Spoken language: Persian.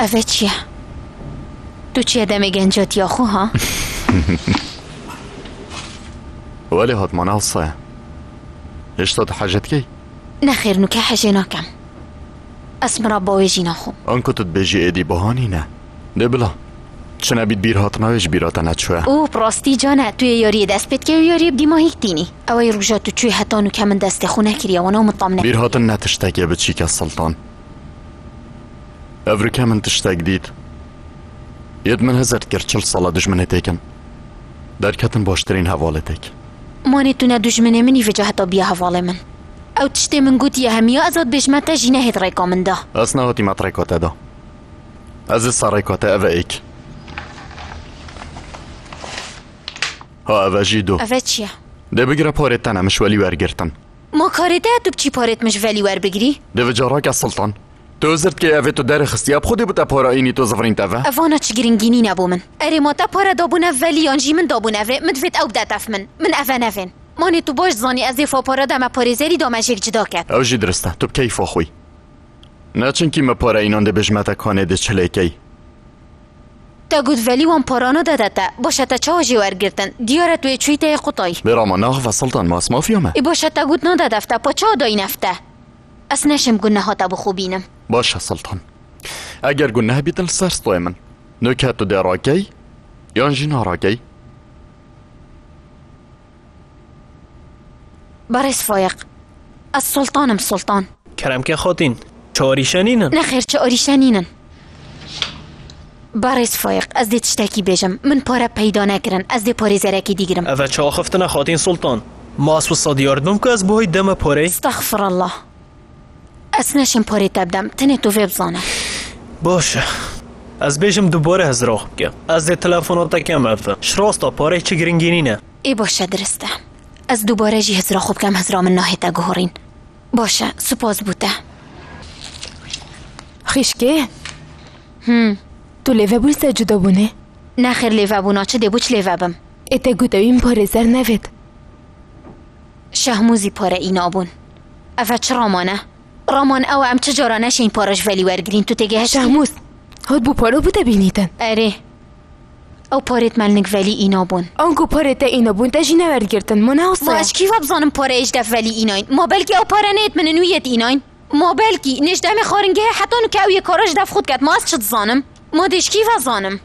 اوه چیه؟ تو چیه دم گنجات یا خو ها؟ ولی هات من اصلا اشتاد حاجت کی؟ نخیر نو که حجه ناکم. اسم را باوی کتت بجی ایدی بهانی نه. ده بلا. چه نبید بیر هات نوش بیراتا نچوه. او پراستی جانه توی یاری دست بید که یاری بدی ماهیک تینی اوی روژا تو چوی حتا نو که من دست خونه کریه و نو مطمنه بیر هاتن نتشتاگی بچی که سلطان. افريكا من تشتاق ديد يد من كرچل صلا دجمنه تيكن دركتن باشترين هوالتك ماني تو ندجمنه منی و جهتا بیا حواله من او تشتی من گوتی همیا ازاد بشمتا جینه هید ریکا من ده أسنا هاتي ما تريكوتا دا أزي ساريكوتا أفا إيك ها اوه چیه؟ ده بگره پارتنا مش ولي ورگرتن ما کارده تو بچی پارت مش تو زرت که اوه تو در خستی. اب خودی بوتا پارا تو زفرین تفا اوانا چی گرنگینی نبو من. اری ما تا پارا دابونه ولی آنجی من دابونه وره مدفت او بدتف من. من اوه نفن ماني تو باش زانی از ایفا پارا دم پاریزری دامجک جدا کرد او جی درسته تو بکیف خوی نه چنکی ما پارا اینان ده بجمتا کانه ده چله کی تا گود ولی وان پارانا داده تا باشه تا چه آجی ورگرتن دیاره توی چوی تا قطای برا ناغ و سلطان ماس مافیامه ای باشه تا گود نادادفته پا چه دای نفته سلطان اگر گناه بیدل سرستوی من نکاتو ده راکی یان جینا راکی برس فایق از سلطانم سلطان. کرم که خاطین چاری شنینن نخیر چه آریشنینن. برس فایق از دی تشتکی بیجم من پاره پیدا نکرن از دی پاری زرکی دیگرم. اوه چه آخفتن خاطین سلطان؟ ماس و از نشم پاری تبدم تنه تو وی بزانه باشه. از بیشم دوباره از راه بگم. از دی تلفنات کم اوه شراستا پاره چه گرنگینی نه. ای باشه درسته. از دوباره جی هزرا خوب کم هزرا من ناهیتا گهورین باشه سپاس بوده. خشکه تو لیوه بولسا جدا بونه؟ نخیر لیوه بونا چه دی بوچ لیوه بم. اتا گوتاوین پاره زر نوید. شهموزی پاره اینا بون. اوه چه رامان او ام چجارا نشه این پارش ولی ورگرین تو تگه هشتی شهموز هاد بو پارو بوده بینیدن اره. او پارت ملنگ ولی اینا بون. آنکو پاره تا اینا بون تا جینه ورگرتن ما ما از کی بزانم پاره اجدف ولی ایناین؟ ما بلکی او پاره نیت من نویت ایناین. ما بلکی نجدم خارنگه حتی نو که او یه کاراش دف خود کرد ما از چه زانم؟ ما دش کی زانم؟